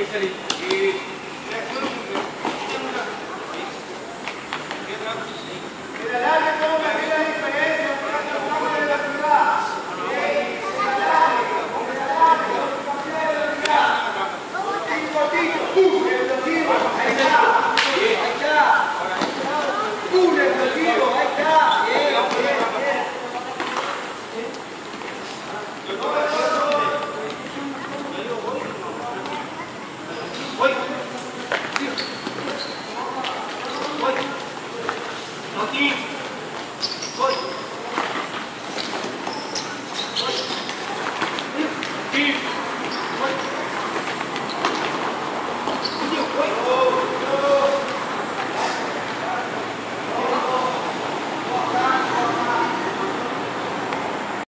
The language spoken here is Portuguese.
Isso. E... keep